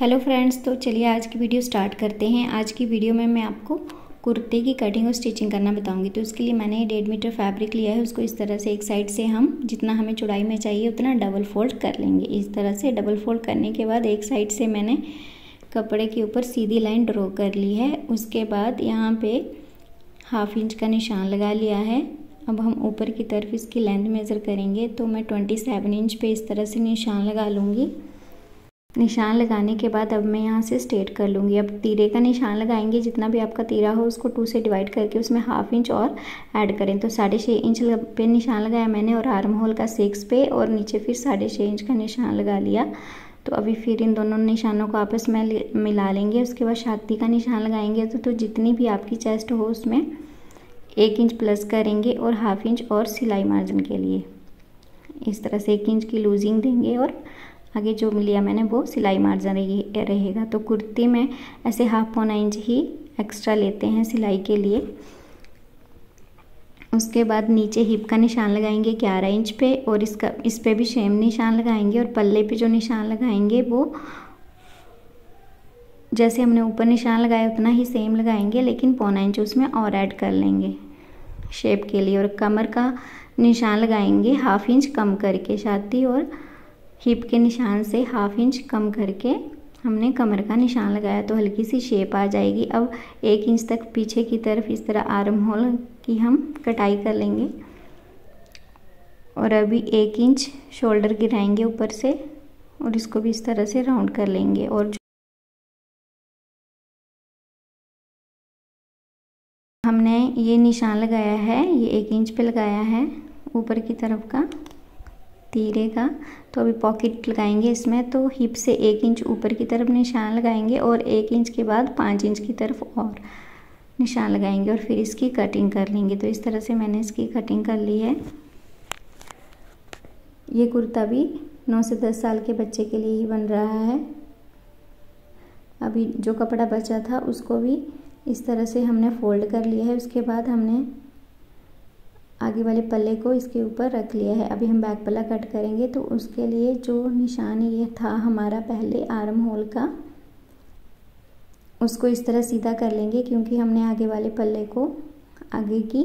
Hello friends तो चलिए आज की वीडियो स्टार्ट करते हैं। आज की वीडियो में मैं आपको कुर्ते की कटिंग और स्टिचिंग करना बताऊँगी। तो उसके लिए मैंने डेढ़ मीटर फैब्रिक लिया है। उसको इस तरह से एक साइड से हम जितना हमें चौड़ाई में चाहिए, उतना डबल फोल्ड कर लेंगे। इस तरह से डबल फोल्ड करने के बाद एक साइड से मैंने कपड़े के ऊपर सीधी लाइन ड्रॉ कर ली है। उसके बाद यहाँ पे हाफ़ इंच का निशान लगा लिया है। अब हम ऊपर की तरफ़ इसकी लेंथ मेज़र करेंगे तो मैं ट्वेंटी सेवन इंच पे इस तरह से निशान लगा लूँगी। निशान लगाने के बाद अब मैं यहाँ से स्ट्रेट कर लूँगी। अब तीरे का निशान लगाएँगे जितना भी आपका तीरा हो उसको टू से डिवाइड करके उसमें हाफ़ इंच और ऐड करें। तो साढ़े छः इंच पे निशान लगाया मैंने और आर्म होल का सिक्स पे और नीचे फिर साढ़े छः इंच का निशान लगा लिया। तो अभी फिर इन दोनों निशानों को आपस में मिला लेंगे। उसके बाद छाती का निशान लगाएँगे। तो, तो जितनी भी आपकी चेस्ट हो उसमें एक इंच प्लस करेंगे और हाफ़ इंच और सिलाई मार्जिन के लिए। इस तरह से एक इंच की लूजिंग देंगे और आगे जो लिया मैंने वो सिलाई मार्जिन रहेगा। तो कुर्ती में ऐसे हाफ़ पौना इंच ही एक्स्ट्रा लेते हैं सिलाई के लिए। उसके बाद नीचे हिप का निशान लगाएँगे ग्यारह इंच पे और इसका, इस पे भी सेम निशान लगाएँगे और पल्ले पे जो निशान लगाएँगे वो, जैसे हमने ऊपर निशान लगाया उतना ही सेम लगाएँगे, लेकिन पौना इंच उसमें और ऐड कर लेंगे शेप के लिए। और कमर का निशान लगाएँगे हाफ़ इंच कम करके छाती और हिप के निशान से हाफ़ इंच कम करके हमने कमर का निशान लगाया तो हल्की सी शेप आ जाएगी। अब एक इंच तक पीछे की तरफ़ इस तरह आर्म होल की हम कटाई कर लेंगे। और अभी एक इंच शोल्डर गिराएँगे ऊपर से और इसको भी इस तरह से राउंड कर लेंगे और हमने ये निशान लगाया है, ये एक इंच पे लगाया है ऊपर की तरफ़ का। तीरे का तो अभी पॉकेट लगाएँगे इसमें तो हिप से एक इंच ऊपर की तरफ़ निशान लगाएँगे और एक इंच के बाद पाँच इंच की तरफ़ और निशान लगाएँगे और फिर इसकी कटिंग कर लेंगे। तो इस तरह से मैंने इसकी कटिंग कर ली है। ये कुर्ता भी नौ से दस साल के बच्चे के लिए ही बन रहा है। अभी जो कपड़ा बचा था, उसको भी इस तरह से हमने फोल्ड कर लिया है। उसके बाद हमने आगे वाले पल्ले को इसके ऊपर रख लिया है। अभी हम बैक पल्ला कट करेंगे तो उसके लिए जो निशान ये था हमारा पहले आर्म होल का, उसको इस तरह सीधा कर लेंगे क्योंकि हमने आगे वाले पल्ले को आगे की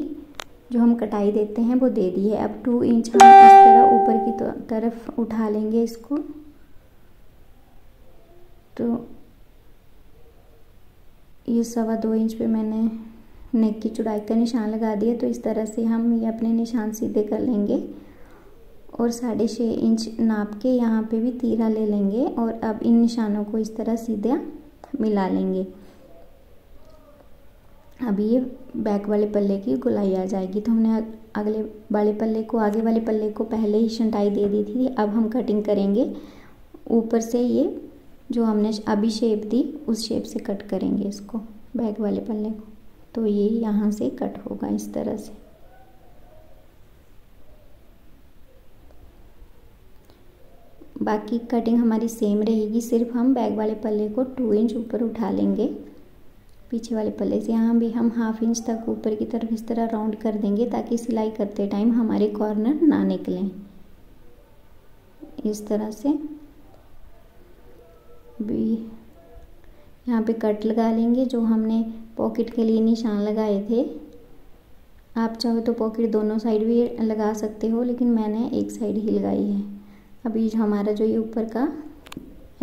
जो हम कटाई देते हैं वो दे दी है। अब टू इंच हम इस तरह ऊपर की तरफ़ उठा लेंगे इसको। तो ये सवा दो इंच पे मैंने नेक की चौड़ाई का निशान लगा दिया तो इस तरह से हम ये अपने निशान सीधे कर लेंगे और साढ़े छः इंच नाप के यहाँ पे भी तीरा ले लेंगे और अब इन निशानों को इस तरह सीधे मिला लेंगे। अभी ये बैक वाले पल्ले की गुलाई आ जाएगी तो हमने अगले वाले पल्ले को, आगे वाले पल्ले को पहले ही शंटाई दे दी थी। अब हम कटिंग करेंगे। ऊपर से ये जो हमने अभी शेप दी, उस शेप से कट करेंगे इसको, बैक वाले पल्ले को। तो ये यहाँ से कट होगा इस तरह से। बाकी कटिंग हमारी सेम रहेगी, सिर्फ़ हम बैग वाले पल्ले को टू इंच ऊपर उठा लेंगे। पीछे वाले पल्ले से यहाँ भी हम हाफ़ इंच तक ऊपर की तरफ़ इस तरह राउंड कर देंगे ताकि सिलाई करते टाइम हमारे कॉर्नर ना निकलें। इस तरह से भी यहाँ पे कट लगा लेंगे, जो हमने पॉकेट के लिए निशान लगाए थे। आप चाहो तो पॉकेट दोनों साइड भी लगा सकते हो, लेकिन मैंने एक साइड ही लगाई है। अभी जो हमारा जो ये ऊपर का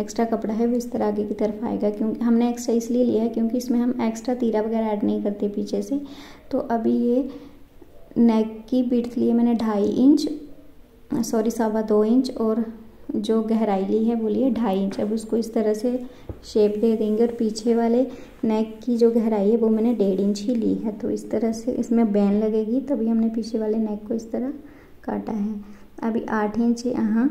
एक्स्ट्रा कपड़ा है, वो इस तरह आगे की तरफ़ आएगा, क्योंकि हमने एक्स्ट्रा इसलिए लिया है क्योंकि इसमें हम एक्स्ट्रा तीरा वगैरह ऐड नहीं करते पीछे से। तो अभी ये नेक की बिड्थ लिए मैंने ढाई इंच सॉरी सवा दो इंच और जो गहराई ली है बोलिए ढाई इंच। अब उसको इस तरह से शेप दे देंगे और पीछे वाले नेक की जो गहराई है वो मैंने डेढ़ इंच ही ली है। तो इस तरह से इसमें बैन लगेगी, तभी हमने पीछे वाले नेक को इस तरह काटा है। अभी आठ इंच यहाँ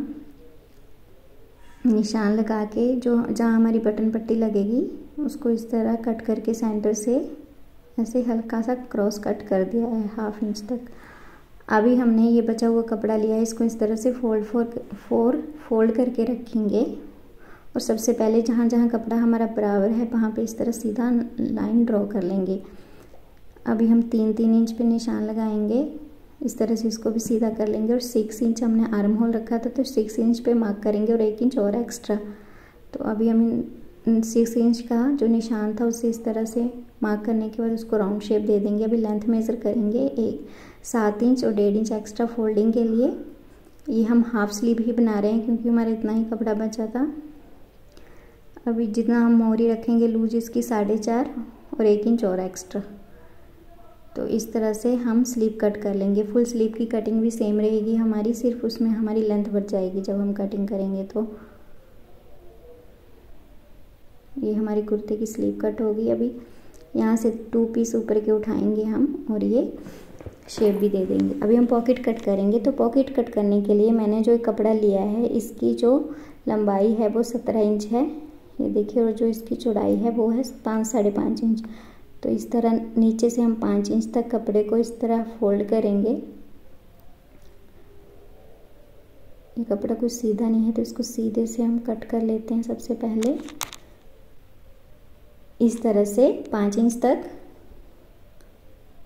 निशान लगा के जो, जहाँ हमारी बटन पट्टी लगेगी, उसको इस तरह कट करके सेंटर से ऐसे हल्का सा क्रॉस कट कर दिया है हाफ़ इंच तक। अभी हमने ये बचा हुआ कपड़ा लिया है, इसको इस तरह से फोल्ड फोर फोर फोल्ड करके रखेंगे। और सबसे पहले जहाँ जहाँ कपड़ा हमारा बराबर है, वहाँ पे इस तरह सीधा लाइन ड्रॉ कर लेंगे। अभी हम तीन तीन इंच पे निशान लगाएँगे। इस तरह से इसको भी सीधा कर लेंगे। और सिक्स इंच हमने आर्म होल रखा था तो सिक्स इंच पे मार्क करेंगे और एक इंच और एक्स्ट्रा तो अभी हम सिक्स इंच का जो निशान था, उसे इस तरह से मार्क करने के बाद उसको राउंड शेप दे देंगे। अभी लेंथ मेज़र करेंगे एक। सात इंच और डेढ़ इंच एक्स्ट्रा फोल्डिंग के लिए। ये हम हाफ़ स्लीव ही बना रहे हैं क्योंकि हमारा इतना ही कपड़ा बचा था। अभी जितना हम मोहरी रखेंगे लूज इसकी साढ़े चार और एक इंच और एक्स्ट्रा। तो इस तरह से हम स्लीव कट कर लेंगे। फुल स्लीव की कटिंग भी सेम रहेगी हमारी, सिर्फ़ उसमें हमारी लेंथ बढ़ जाएगी जब हम कटिंग करेंगे तो। ये हमारी कुर्ते की स्लीव कट होगी। अभी यहाँ से टू पीस ऊपर के उठाएँगे हम और ये शेप भी दे देंगे। अभी हम पॉकेट कट करेंगे तो पॉकेट कट करने के लिए मैंने जो एक कपड़ा लिया है, इसकी जो लंबाई है वो सत्रह इंच है। ये देखिए, और जो इसकी चौड़ाई है वो है पाँच, साढ़े पाँच इंच। तो इस तरह नीचे से हम पाँच इंच तक कपड़े को इस तरह फोल्ड करेंगे। ये कपड़ा कुछ सीधा नहीं है तो इसको सीधे से हम कट कर लेते हैं सबसे पहले। इस तरह से पाँच इंच तक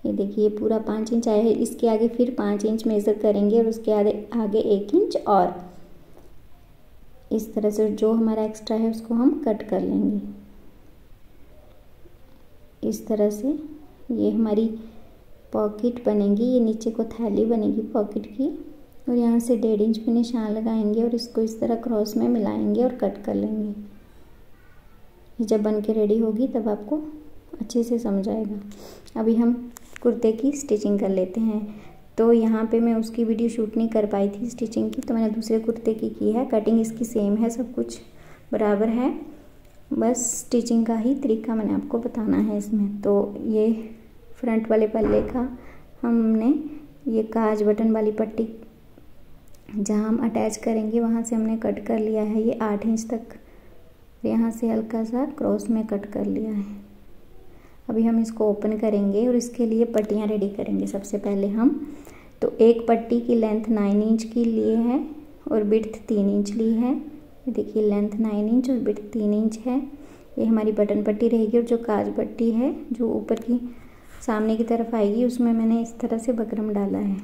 ये देखिए पूरा पाँच इंच आया है, इसके आगे फिर पाँच इंच मेज़र करेंगे और उसके आगे आगे एक इंच और। इस तरह से जो हमारा एक्स्ट्रा है, उसको हम कट कर लेंगे। इस तरह से ये हमारी पॉकेट बनेगी, ये नीचे को थैली बनेगी पॉकेट की। और यहाँ से डेढ़ इंच पे निशान लगाएँगे और इसको इस तरह क्रॉस में मिलाएँगे और कट कर लेंगे। ये जब बन के रेडी होगी, तब आपको अच्छे से समझ आएगा अभी हम कुर्ते की स्टिचिंग कर लेते हैं। तो यहाँ पे मैं उसकी वीडियो शूट नहीं कर पाई थी स्टिचिंग की तो मैंने दूसरे कुर्ते की की है। कटिंग इसकी सेम है, सब कुछ बराबर है। बस स्टिचिंग का ही तरीका मैंने आपको बताना है इसमें। तो ये फ्रंट वाले पल्ले का हमने ये काज बटन वाली पट्टी जहाँ हम अटैच करेंगे, वहाँ से हमने कट कर लिया है। ये आठ इंच तक, यहाँ से हल्का सा क्रॉस में कट कर लिया है। अभी हम इसको ओपन करेंगे और इसके लिए पट्टियाँ रेडी करेंगे सबसे पहले हम। तो एक पट्टी की लेंथ नाइन इंच की लिए है और बिड्थ तीन इंच ली है। देखिए लेंथ नाइन इंच और बिड्थ तीन इंच है। ये हमारी बटन पट्टी रहेगी और जो काज पट्टी है, जो ऊपर की सामने की तरफ़ आएगी, उसमें मैंने इस तरह से बकरम डाला है।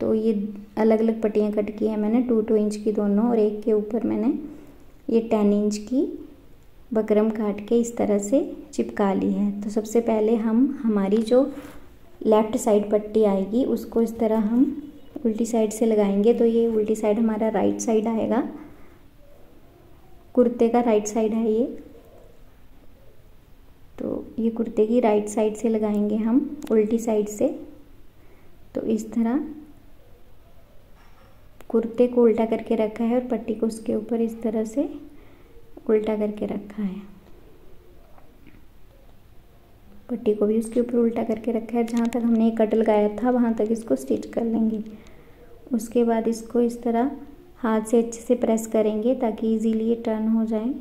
तो ये अलग अलग पट्टियाँ कट की है मैंने टू टू इंच की दोनों और एक के ऊपर मैंने ये टेन इंच की बकरम काट के इस तरह से चिपका ली है। तो सबसे पहले हम, हमारी जो लेफ़्ट साइड पट्टी आएगी, उसको इस तरह हम उल्टी साइड से लगाएँगे। तो ये उल्टी साइड हमारा राइट साइड आएगा। कुर्ते का राइट साइड है ये। तो ये कुर्ते की राइट साइड से लगाएँगे हम उल्टी साइड से। तो इस तरह कुर्ते को उल्टा करके रखा है और पट्टी को उसके ऊपर इस तरह से उल्टा करके रखा है। पट्टी को भी उसके ऊपर उल्टा करके रखा है। जहाँ तक हमने कट लगाया था, वहाँ तक इसको स्टिच कर लेंगे। उसके बाद इसको इस तरह हाथ से अच्छे से प्रेस करेंगे ताकि इजीली ये टर्न हो जाए।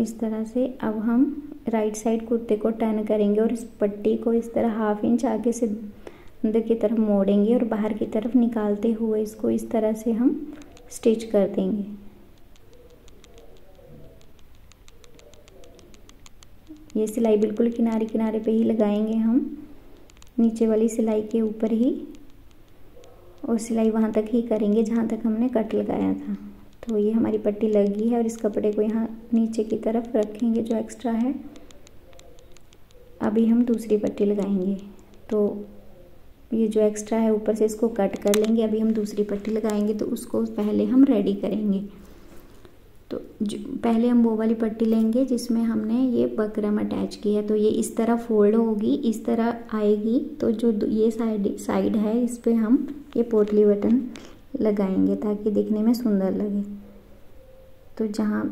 इस तरह से अब हम राइट साइड कुर्ते को टर्न करेंगे और इस पट्टी को इस तरह हाफ़ इंच आगे से अंदर की तरफ़ मोड़ेंगे और बाहर की तरफ़ निकालते हुए इसको इस तरह से हम स्टिच कर देंगे। ये सिलाई बिल्कुल किनारे किनारे पे ही लगाएँगे हम। नीचे वाली सिलाई के ऊपर ही और सिलाई वहाँ तक ही करेंगे जहाँ तक हमने कट लगाया था। तो ये हमारी पट्टी लगी है और इस कपड़े को यहाँ नीचे की तरफ़ रखेंगे जो एक्स्ट्रा है। अभी हम दूसरी पट्टी लगाएँगे। तो ये जो एक्स्ट्रा है ऊपर से इसको कट कर लेंगे। अभी हम दूसरी पट्टी लगाएँगे तो उसको पहले हम रेडी करेंगे। तो पहले हम वो वाली पट्टी लेंगे जिसमें हमने ये बकरम अटैच किया तो ये इस तरह फोल्ड होगी, इस तरह आएगी तो जो ये साइड साइड है, इस पर हम ये पोटली बटन लगाएँगे ताकि दिखने में सुंदर लगे। तो जहाँ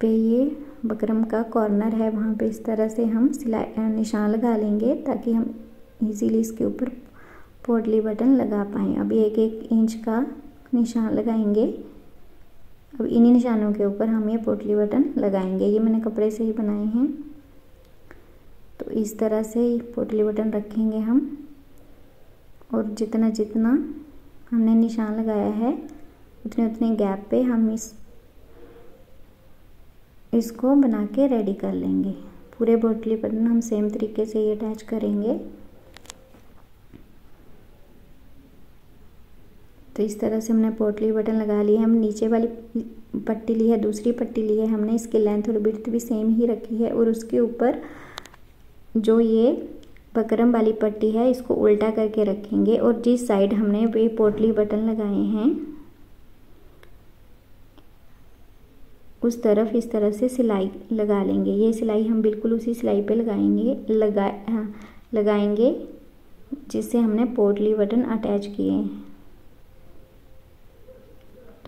पे ये बकरम का कॉर्नर है, वहाँ पे इस तरह से हम सिलाई निशान लगा लेंगे ताकि हम इजीली इसके ऊपर पोटली बटन लगा पाएँ। अभी एक एक इंच का निशान लगाएँगे अब इन्हीं निशानों के ऊपर हम ये पोटली बटन लगाएँगे। ये मैंने कपड़े से ही बनाए हैं। तो इस तरह से पोटली बटन रखेंगे हम। और जितना जितना हमने निशान लगाया है, उतने उतने गैप पे हम इस, इसको बना के रेडी कर लेंगे। पूरे पोटली बटन हम सेम तरीके से ये अटैच करेंगे। तो इस तरह से हमने पोटली बटन लगा लिए हम नीचे वाली पट्टी ली है दूसरी पट्टी ली है हमने इसकी लेंथ और बिर्थ भी सेम ही रखी है और उसके ऊपर जो ये बकरम वाली पट्टी है इसको उल्टा करके रखेंगे और जिस साइड हमने ये पोटली बटन लगाए हैं उस तरफ़ इस तरह से सिलाई लगा लेंगे। ये सिलाई हम बिल्कुल उसी सिलाई पे लगाएँगे लगा हाँ, लगाएँगे जिससे हमने पोटली बटन अटैच किए हैं।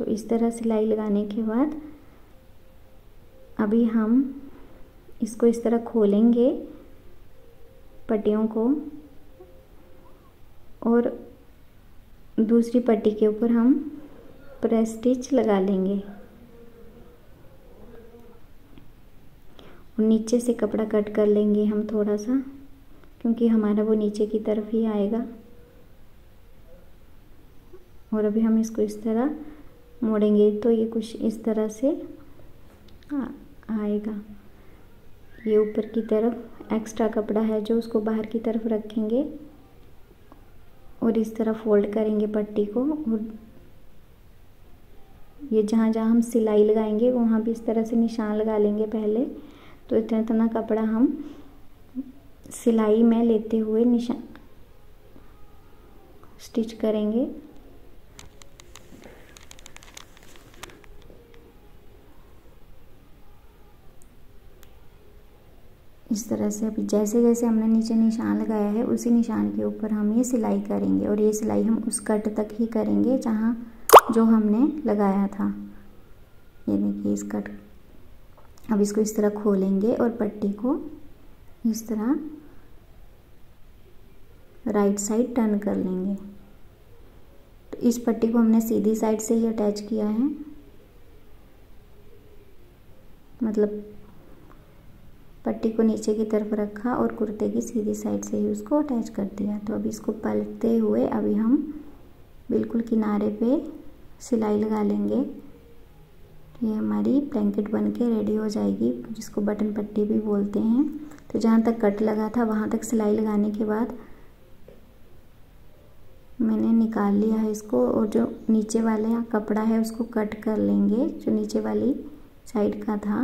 तो इस तरह सिलाई लगाने के बाद अभी हम इसको इस तरह खोलेंगे पट्टियों को और दूसरी पट्टी के ऊपर हम प्रेस स्टिच लगा लेंगे। और नीचे से कपड़ा कट कर लेंगे हम थोड़ा सा, क्योंकि हमारा वो नीचे की तरफ़ ही आएगा। और अभी हम इसको इस तरह मोड़ेंगे तो ये कुछ इस तरह से आ, आएगा। ये ऊपर की तरफ़ एक्स्ट्रा कपड़ा है जो उसको बाहर की तरफ़ रखेंगे और इस तरह फोल्ड करेंगे पट्टी को और ये जहाँ जहाँ हम सिलाई लगाएँगे वहाँ भी इस तरह से निशान लगा लेंगे पहले। तो इतना इतना कपड़ा हम सिलाई में लेते हुए निशान स्टिच करेंगे। इस तरह से अभी जैसे जैसे हमने नीचे निशान लगाया है, उसी निशान के ऊपर हम ये सिलाई करेंगे और ये सिलाई हम उस कट तक ही करेंगे जहाँ जो हमने लगाया था। ये देखिए इस कट। अब इसको इस तरह खोलेंगे और पट्टी को इस तरह राइट साइड टर्न कर लेंगे। तो इस पट्टी को हमने सीधी साइड से ही अटैच किया है। मतलब पट्टी को नीचे की तरफ़ रखा और कुर्ते की सीधी साइड से ही उसको अटैच कर दिया। तो अभी इसको पलटते हुए अभी हम बिल्कुल किनारे पे सिलाई लगा लेंगे। ये हमारी ब्लैंकेट बन के रेडी हो जाएगी, जिसको बटन पट्टी भी बोलते हैं। तो जहाँ तक कट लगा था, वहाँ तक सिलाई लगाने के बाद मैंने निकाल लिया है इसको और जो नीचे वाले कपड़ा है, उसको कट कर लेंगे, जो नीचे वाली साइड का था।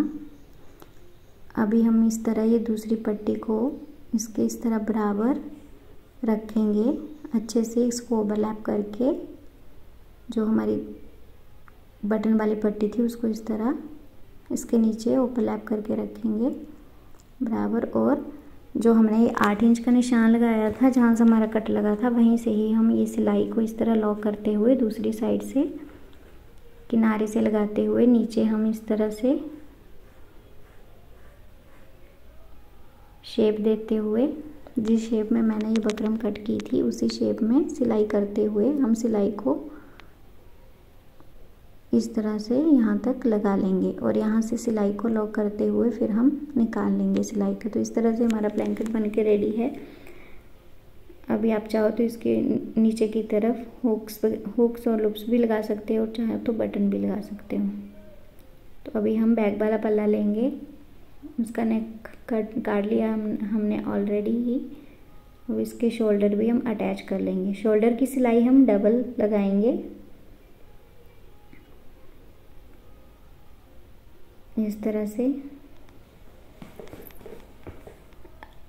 अभी हम इस तरह ये दूसरी पट्टी को इसके इस तरह बराबर रखेंगे, अच्छे से इसको ओवरलैप करके, जो हमारी बटन वाली पट्टी थी उसको इस तरह इसके नीचे ओवरलैप करके रखेंगे, बराबर। और जो हमने ये आठ इंच का निशान लगाया था, जहाँ से हमारा कट लगा था, वहीं से ही हम ये सिलाई को इस तरह लॉक करते हुए दूसरी साइड से किनारे से लगाते हुए नीचे हम इस तरह से शेप देते हुए, जिस शेप में मैंने ये बकरम कट की थी, उसी शेप में सिलाई करते हुए हम सिलाई को इस तरह से यहाँ तक लगा लेंगे और यहाँ से सिलाई को लॉक करते हुए फिर हम निकाल लेंगे सिलाई का। तो इस तरह से हमारा ब्लैंकेट बन के रेडी है। अभी आप चाहो तो इसके नीचे की तरफ़ हुक्स हुक्स और लुप्स भी लगा सकते हो और चाहे तो बटन भी लगा सकते हो। तो अभी हम बैग वाला पल्ला लेंगे, उसका नेक कट काट लिया हम, हमने ऑलरेडी ही। और इसके शोल्डर भी हम अटैच कर लेंगे। शोल्डर की सिलाई हम डबल लगाएँगे। इस तरह से।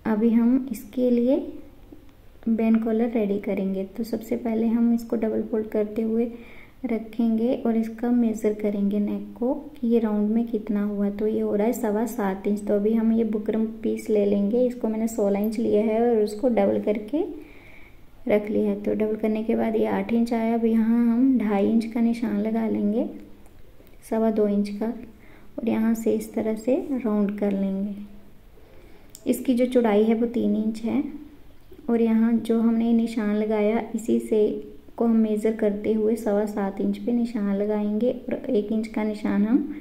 अभी हम इसके लिए बैन कॉलर रेडी करेंगे। तो सबसे पहले हम इसको डबल फोल्ड करते हुए रखेंगे और इसका मेज़र करेंगे नेक को कि ये राउंड में कितना हुआ। तो ये हो रहा है सवा सात इंच तो अभी हम ये बुकरम पीस ले लेंगे। इसको मैंने सोलह इंच लिया है और उसको डबल करके रख लिया है। तो डबल करने के बाद ये आठ इंच आया। अब यहाँ हम ढाई इंच का निशान लगा लेंगे। सवा दो इंच का। और यहाँ से इस तरह से राउंड कर लेंगे। इसकी जो चौड़ाई है वो तीन इंच है। और यहाँ जो हमने निशान लगाया, इसी से को हम मेज़र करते हुए सवा सात इंच पे निशान लगाएँगे और एक इंच का निशान हम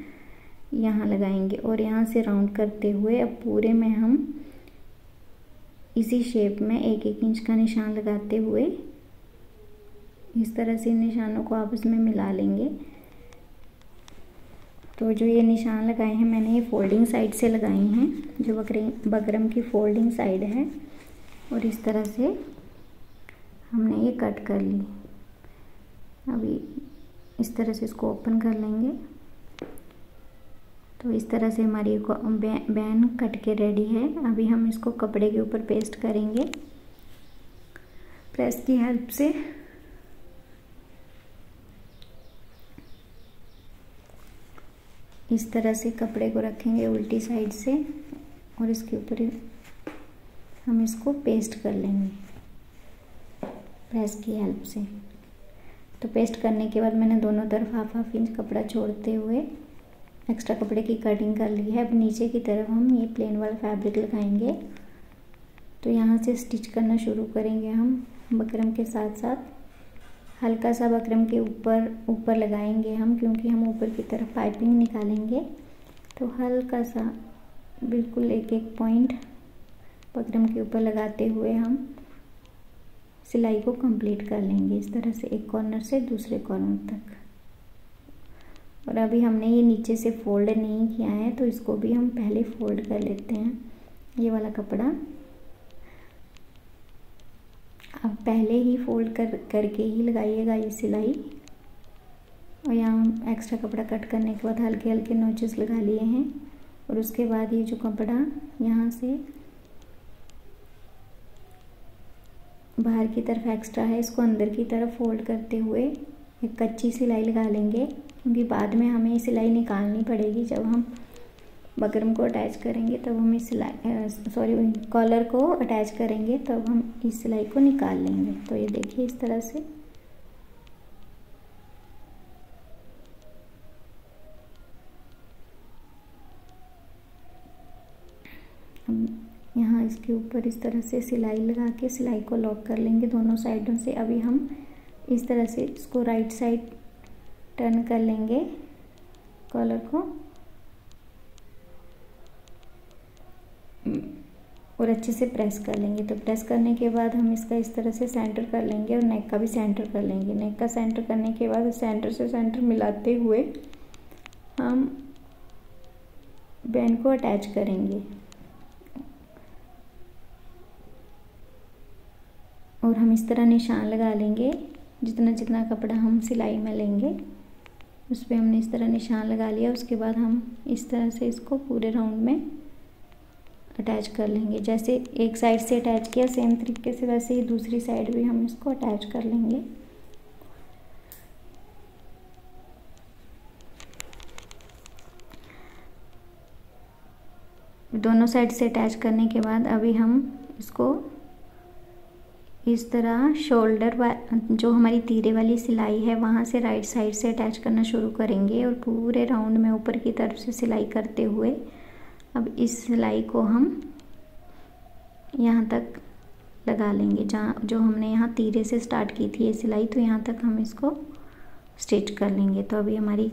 यहाँ लगाएँगे और यहाँ से राउंड करते हुए अब पूरे में हम इसी शेप में एक एक इंच का निशान लगाते हुए इस तरह से इन निशानों को आपस में मिला लेंगे। तो जो ये निशान लगाए हैं, मैंने ये फोल्डिंग साइड से लगाए हैं, जो बकरी, बकरम की फोल्डिंग साइड है, और इस तरह से हमने ये कट कर ली। अभी इस तरह से इसको ओपन कर लेंगे। तो इस तरह से हमारी बैन कट के रेडी है। अभी हम इसको कपड़े के ऊपर पेस्ट करेंगे। प्रेस की हेल्प से। इस तरह से कपड़े को रखेंगे उल्टी साइड से और इसके ऊपर हम इसको पेस्ट कर लेंगे। प्रेस की हेल्प से। तो पेस्ट करने के बाद मैंने दोनों तरफ़ हाफ़ हाफ़ इंच कपड़ा छोड़ते हुए एक्स्ट्रा कपड़े की कटिंग कर ली है। अब नीचे की तरफ़ हम ये प्लेन वाला फैब्रिक लगाएँगे। तो यहाँ से स्टिच करना शुरू करेंगे हम बकरम के साथ साथ। हल्का सा बकरम के ऊपर ऊपर लगाएँगे हम क्योंकि हम ऊपर की तरफ़ पाइपिंग निकालेंगे। तो हल्का सा बिल्कुल एक एक पॉइंट बकरम के ऊपर लगाते हुए हम सिलाई को कंप्लीट कर लेंगे इस तरह से एक कॉर्नर से दूसरे कॉर्नर तक। और अभी हमने ये नीचे से फोल्ड नहीं किया है तो इसको भी हम पहले फोल्ड कर लेते हैं। ये वाला कपड़ा। अब पहले ही फोल्ड कर, करके ही लगाइएगा ये सिलाई। और यहाँ एक्स्ट्रा कपड़ा कट करने के बाद हल्के हल्के नोचेस लगा लिए हैं। और उसके बाद ये जो कपड़ा यहाँ से बाहर की तरफ़ एक्स्ट्रा है, इसको अंदर की तरफ़ फोल्ड करते हुए एक कच्ची सिलाई लगा लेंगे, क्योंकि बाद में हमें सिलाई निकालनी पड़ेगी। जब हम बकरम को अटैच करेंगे, तब हम इस सिलाई सॉरी कॉलर को अटैच करेंगे, तब हम इस सिलाई को निकाल लेंगे। तो ये देखिए इस तरह से हम यहाँ इसके ऊपर इस तरह से सिलाई लगा के सिलाई को लॉक कर लेंगे दोनों साइडों से। अभी हम इस तरह से इसको राइट साइड टर्न कर लेंगे कॉलर को। और अच्छे से प्रेस कर लेंगे। तो प्रेस करने के बाद हम इसका इस तरह से सेंटर कर लेंगे और नेक का भी सेंटर कर लेंगे। नेक का सेंटर करने के बाद सेंटर से सेंटर मिलाते हुए हम बैंड को अटैच करेंगे। और हम इस तरह निशान लगा लेंगे, जितना जितना कपड़ा हम सिलाई में लेंगे, उस पर हमने इस तरह निशान लगा लिया। उसके बाद हम इस तरह से इसको पूरे राउंड में अटैच कर लेंगे। जैसे एक साइड से अटैच किया, सेम तरीके से वैसे ही दूसरी साइड भी हम इसको अटैच कर लेंगे। दोनों साइड से अटैच करने के बाद अभी हम इसको इस तरह शोल्डर जो हमारी तीरे वाली सिलाई है, वहाँ से राइट साइड से अटैच करना शुरू करेंगे और पूरे राउंड में ऊपर की तरफ़ से सिलाई करते हुए अब इस सिलाई को हम यहाँ तक लगा लेंगे। जहाँ, जो हमने यहाँ तीरे से स्टार्ट की थी ये सिलाई तो यहाँ तक हम इसको स्टिच कर लेंगे। तो अभी हमारी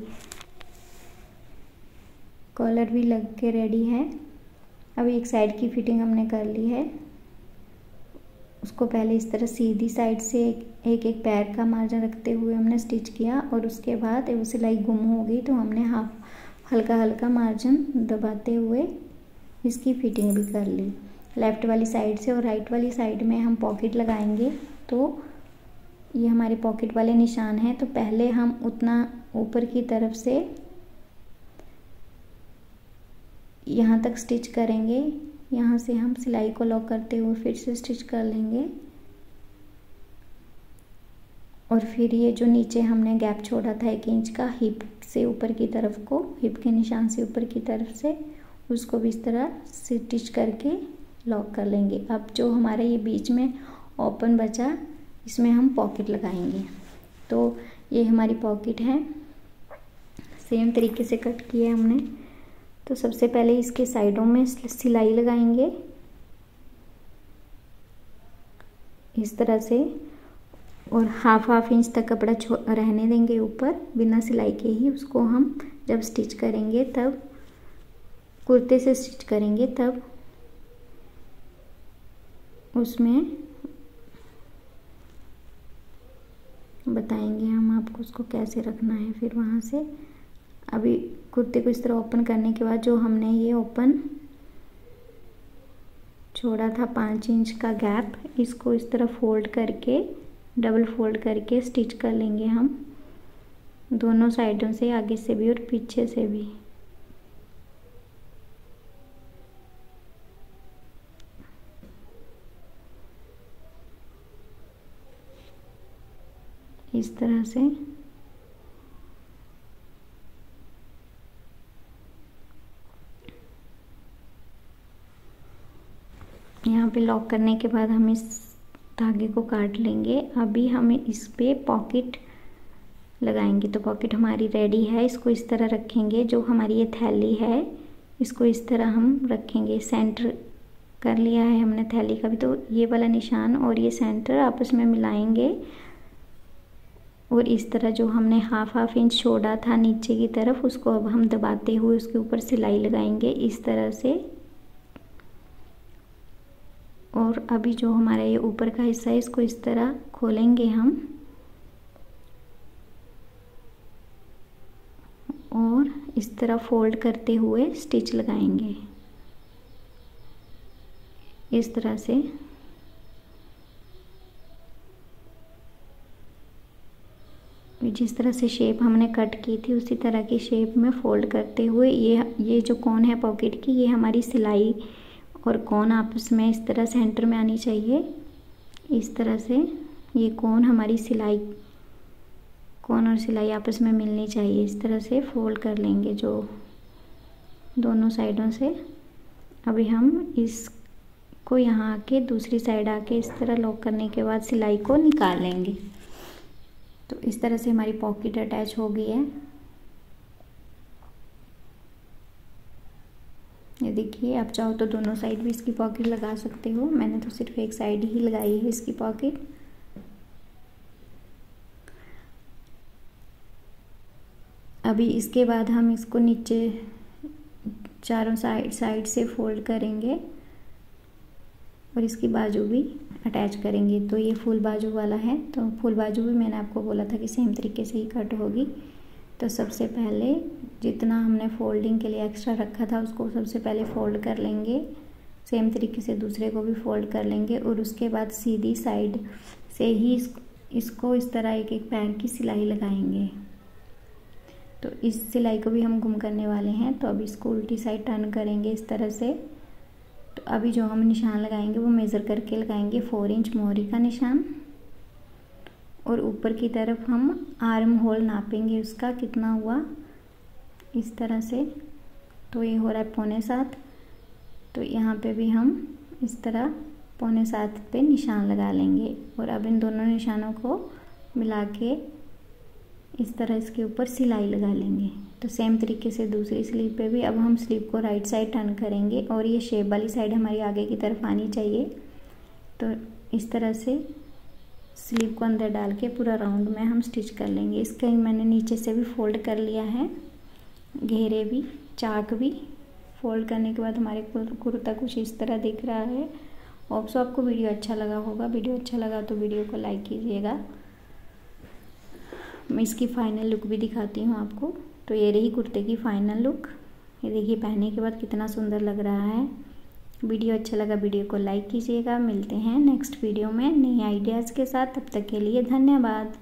कॉलर भी लग के रेडी है। अभी एक साइड की फिटिंग हमने कर ली है। उसको पहले इस तरह सीधी साइड से एक एक, एक पैर का मार्जिन रखते हुए हमने स्टिच किया और उसके बाद वो सिलाई गुम हो गई तो हमने हाफ़ हल्का हल्का मार्जिन दबाते हुए इसकी फिटिंग भी कर ली। लेफ़्ट वाली साइड से और राइट वाली साइड में हम पॉकेट लगाएँगे तो ये हमारे पॉकेट वाले निशान हैं। तो पहले हम उतना ऊपर की तरफ़ से यहाँ तक स्टिच करेंगे। यहाँ से हम सिलाई को लॉक करते हुए फिर से स्टिच कर लेंगे। और फिर ये जो नीचे हमने गैप छोड़ा था एक इंच का हिप से ऊपर की तरफ़ को हिप के निशान से ऊपर की तरफ़ से, उसको भी इस तरह स्टिच करके लॉक कर लेंगे। अब जो हमारा ये बीच में ओपन बचा, इसमें हम पॉकेट लगाएँगे। तो ये हमारी पॉकेट है। सेम तरीके से कट किया हमने। तो सबसे पहले इसके साइडों में सिलाई लगाएँगे। इस तरह से और हाफ़ हाफ़ इंच तक कपड़ा छो, रहने देंगे ऊपर। बिना सिलाई के ही उसको हम जब स्टिच करेंगे तब, कुर्ते से स्टिच करेंगे तब, उसमें बताएँगे हम आपको उसको कैसे रखना है। फिर वहाँ से अभी कुर्ते को इस तरह ओपन करने के बाद जो हमने ये ओपन छोड़ा था पाँच इंच का गैप इसको इस तरह फोल्ड करके डबल फोल्ड करके स्टिच कर लेंगे हम। दोनों साइडों से, आगे से भी और पीछे से भी। इस तरह से यहाँ पे लॉक करने के बाद हम इस धागे को काट लेंगे। अभी हम इस पर पॉकेट लगाएँगे। तो पॉकेट हमारी रेडी है। इसको इस तरह रखेंगे। जो हमारी ये थैली है, इसको इस तरह हम रखेंगे। सेंटर कर लिया है हमने थैली का भी। तो ये वाला निशान और ये सेंटर आपस में मिलाएँगे। और इस तरह जो हमने हाफ़ हाफ़ इंच छोड़ा था नीचे की तरफ़, उसको अब हम दबाते हुए उसके ऊपर सिलाई लगाएँगे। इस तरह से और अभी जो हमारा ये ऊपर का हिस्सा है, इसको इस तरह खोलेंगे हम। और इस तरह फोल्ड करते हुए स्टिच लगाएँगे। इस तरह से। जिस तरह से शेप हमने कट की थी, उसी तरह की शेप में फोल्ड करते हुए ये ये जो कौन है पॉकेट की, ये हमारी सिलाई और कौन आपस में इस तरह सेंटर में आनी चाहिए? इस तरह से ये कौन हमारी सिलाई, कौन और सिलाई आपस में मिलनी चाहिए? इस तरह से फोल्ड कर लेंगे जो दोनों साइडों से। अभी हम इसको यहाँ आके दूसरी साइड आके इस तरह लॉक करने के बाद सिलाई को निकाल लेंगे। तो इस तरह से हमारी पॉकेट अटैच हो गई है। ये देखिए, आप चाहो तो दोनों साइड भी इसकी पॉकेट लगा सकते हो। मैंने तो सिर्फ़ एक साइड ही लगाई है इसकी पॉकेट अभी इसके बाद हम इसको नीचे चारों साइड साइड से फोल्ड करेंगे और इसकी बाजू भी अटैच करेंगे। तो ये फुल बाजू वाला है। तो फुल बाजू भी मैंने आपको बोला था कि सेम तरीके से ही कट होगी। तो सबसे पहले जितना हमने फोल्डिंग के लिए एक्स्ट्रा रखा था उसको सबसे पहले फोल्ड कर लेंगे। सेम तरीके से दूसरे को भी फोल्ड कर लेंगे और उसके बाद सीधी साइड से ही इस, इसको इस तरह एक एक पैर की सिलाई लगाएँगे। तो इस सिलाई को भी हम गुम करने वाले हैं तो अब इसको उल्टी साइड टर्न करेंगे इस तरह से। तो अभी जो हम निशान लगाएँगे वो मेज़र करके लगाएँगे फोर इंच मोहरी का निशान। और ऊपर की तरफ़ हम आर्म होल नापेंगे उसका, कितना हुआ? इस तरह से। तो ये हो रहा है पौने सात। तो यहाँ पे भी हम इस तरह पौने सात पे निशान लगा लेंगे। और अब इन दोनों निशानों को मिला के इस तरह इसके ऊपर सिलाई लगा लेंगे। तो सेम तरीके से दूसरी स्लीव पे भी अब हम स्लीव को राइट साइड टर्न करेंगे। और ये शेप वाली साइड हमारी आगे की तरफ़ आनी चाहिए। तो इस तरह से स्लीव को अंदर डाल के पूरा राउंड में हम स्टिच कर लेंगे। इसका ही मैंने नीचे से भी फोल्ड कर लिया है। घेरे भी, चाक भी। फोल्ड करने के बाद हमारे कुर्ता कुछ इस तरह दिख रहा है। ऑप्सो आपको वीडियो अच्छा लगा होगा। वीडियो अच्छा लगा तो वीडियो को लाइक कीजिएगा। मैं इसकी फ़ाइनल लुक भी दिखाती हूँ आपको। तो ये रही कुर्ते की फ़ाइनल लुक। ये देखिए पहनने के बाद कितना सुंदर लग रहा है। वीडियो अच्छा लगा, वीडियो को लाइक कीजिएगा। मिलते हैं नेक्स्ट वीडियो में नई आइडियाज़ के साथ। तब तक के लिए धन्यवाद।